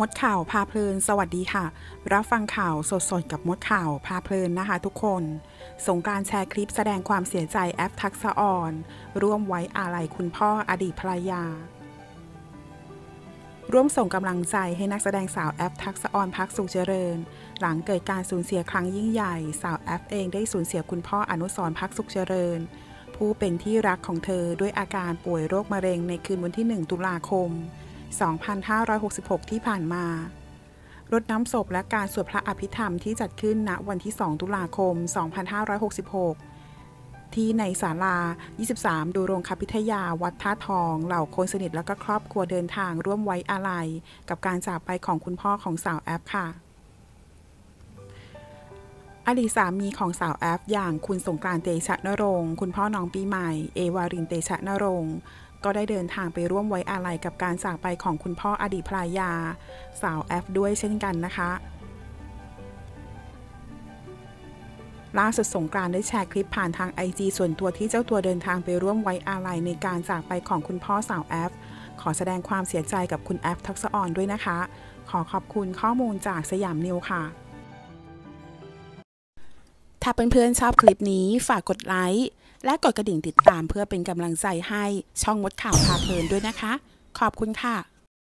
มดข่าวพาเพลิน สวัสดีค่ะ รับฟังข่าวสดๆ กับมดข่าวพาเพลินนะคะทุกคน สงกรานต์ แชร์คลิปแสดงความเสียใจแอปทักษะอ่อน ร่วมไว้อาลัยคุณพ่ออดีตภรรยา ร่วมส่งกำลังใจให้นักแสดงสาวแอฟ ทักษอร ภักดิ์สุขเจริญ หลังเกิดการสูญเสียครั้งยิ่งใหญ่ สาวแอฟเองได้สูญเสียคุณพ่ออนุสร ภักดิ์สุขเจริญ ผู้เป็นที่รักของเธอด้วยอาการป่วยโรคมะเร็งในคืนวันที่ 1 ตุลาคม 2566 ที่ผ่านมารดน้ำศพและการสวดพระอภิธรรมที่จัดขึ้นณวันที่ 2 ตุลาคม 2566 ที่ในศาลา 23 ดูโรงคพิทยาวัดท่าทอง เหล่าคนสนิทและก็ครอบครัวเดินทางร่วมไว้อาลัย กับการจากไปของคุณพ่อของสาวแอปค่ะ อดีตสามีของสาวแอฟอย่างคุณสงกรานเตชะนรงค์คุณพ่อน้องปีใหม่ เอวารินเตชะนรงค์ ก็ได้เดินทางไปร่วมไว้อาลัยกับการจากไปของคุณพ่ออดีตภรรยา สาวแอฟด้วยเช่นกันนะคะล่าสุดสงกรานต์ได้แชร์คลิปผ่านทางไอจส่วนตัวที่เจ้าตัวเดินทางไปร่วมไว้อาลัยในการจากไปของคุณพ่อสาวแอฟ ขอแสดงความเสียใจกับคุณแอฟทักษะอ่อนด้วยนะคะ ขอขอบคุณข้อมูลจากสยามนิวค่ะ ถ้าเพื่อนๆชอบคลิปนี้ฝากกดไลค์ และกดกระดิ่งติดตามเพื่อเป็นกำลังใจให้ช่องมดข่าวพาเพลินด้วยนะคะ ขอบคุณค่ะ